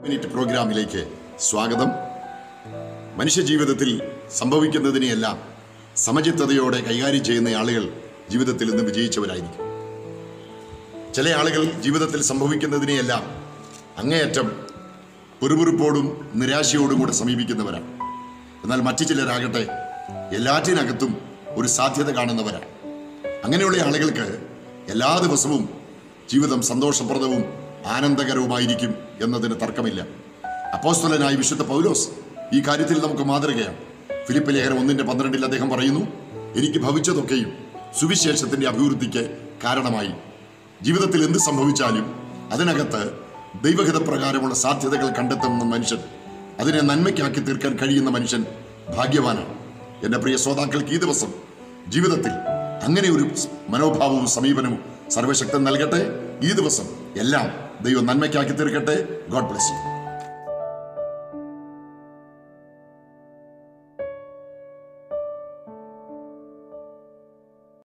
Minute പ്രോഗ്രാമിലേക്ക് സ്വാഗതം. മനുഷ്യജീവിതത്തിൽ സംഭവിക്കുന്നതിനെയെല്ലാം സമചിത്തതയോടെ കൈകാര്യം ചെയ്യുന്ന ആളുകൾ ജീവിതത്തിൽ നിന്ന് വിജയിച്ചവരായിരിക്കും. ചില ആളുകൾ ജീവിതത്തിൽ സംഭവിക്കുന്നതിനെയെല്ലാം അങ്ങേയറ്റം പെറുപെറുപ്പോടും നിരാശയോടും കൂടെ സമീപിക്കുന്നവരാണ്. എന്നാൽ മറ്റു ചിലരാകട്ടെ എല്ലാറ്റിനകത്തും ഒരു സാധ്യത കാണുന്നവരാണ്. അങ്ങനെയുള്ള ആളുകൾക്ക് എല്ലാ ദിവസവും ജീവിതം സന്തോഷപ്രദവും ആനന്ദകരവുമായിരിക്കും എന്നതിന് തർക്കമില്ല. അപ്പോസ്തലനായ വിശുദ്ധ പൗലോസ് ഈ കാര്യത്തിൽ നമുക്ക് മാതൃകയാണ്. ഫിലിപ്പ് ലേഖനം ഒന്നിന്റെ പന്ത്രണ്ടിൽ അദ്ദേഹം പറയുന്നു എനിക്ക് ഭവിച്ചതൊക്കെയും സുവിശേഷത്തിന്റെ അഭിവൃദ്ധിക്ക് കാരണമായി. ജീവിതത്തിൽ എന്ത് സംഭവിച്ചാലും അതിനകത്ത് ദൈവഹിത പ്രകാരമുള്ള സാധ്യതകൾ കണ്ടെത്തുന്ന മനുഷ്യൻ അതിനെ നന്മയ്ക്കാക്കി തീർക്കാൻ കഴിയുന്ന മനുഷ്യൻ ഭാഗ്യവാനാണ്. എന്റെ പ്രിയ ശ്രോതാക്കൾക്ക് ഈ ദിവസം ജീവിതത്തിൽ അങ്ങനെ ഒരു മനോഭാവവും സമീപനവും സർവശക്തൻ നൽകട്ടെ. ഈ ദിവസം എല്ലാം ദൈവം നന്മയ്ക്കാക്കി തീർക്കട്ടെ. God bless you